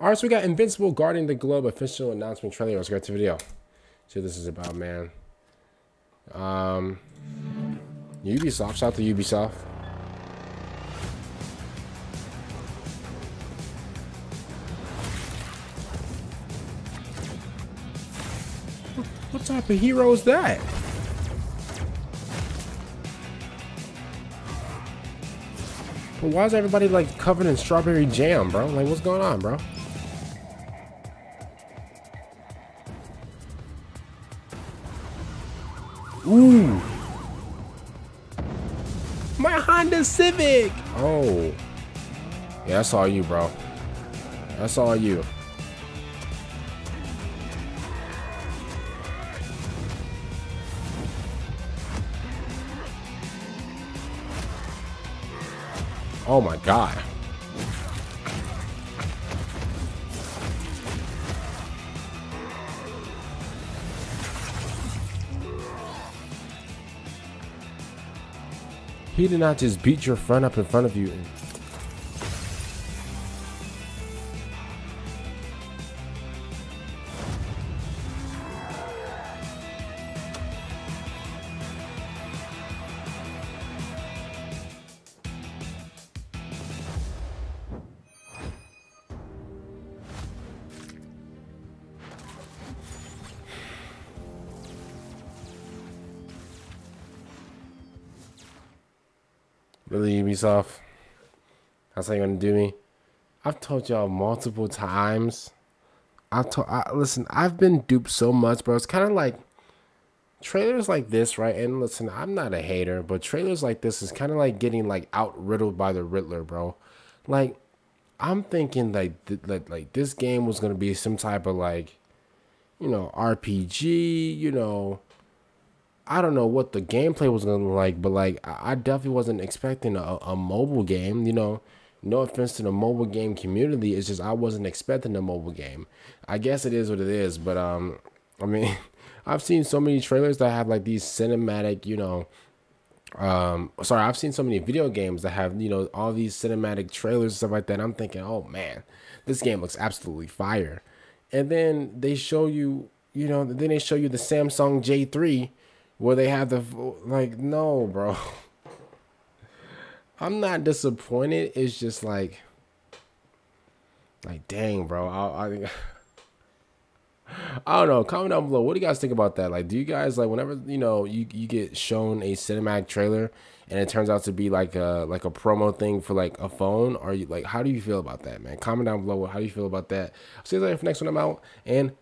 All right, so we got Invincible Guarding the Globe official announcement trailer. Let's get to the video. See what this is about, man. Um, Ubisoft. Shout out to Ubisoft. What type of hero is that? But why is everybody like covered in strawberry jam, bro? Like, what's going on, bro? Ooh. My Honda Civic. Oh. Yeah, that's all you, bro. That's all you. Oh my god. He did not just beat your friend up in front of you. Really, Ubisoft? That's how you're gonna do me? I've told y'all multiple times. I told, I, listen, I've been duped so much, bro. It's kind of like trailers like this, right? And listen, I'm not a hater, but trailers like this is kind of like getting like out riddled by the Riddler, bro. Like, I'm thinking like, th- like, like this game was gonna be some type of like, you know, RPG, you know, I don't know what the gameplay was gonna look like, but like I definitely wasn't expecting a, a mobile game. You know, no offense to the mobile game community, it's just I wasn't expecting a mobile game. I guess it is what it is, but um, I mean, I've seen so many trailers that have like these cinematic, you know, um, sorry, I've seen so many video games that have you know all these cinematic trailers and stuff like that. I'm thinking, oh man, this game looks absolutely fire, and then they show you, you know, then they show you the Samsung J3 where they have the like no bro. I'm not disappointed. It's just like like dang bro. I i, I don't know. Comment down below. What do you guys think about that? Like do you guys like whenever you know you, you get shown a cinematic trailer and it turns out to be like a like a promo thing for like a phone are you like how do you feel about that man? Comment down below. How do you feel about that? See you later for next one. I'm out and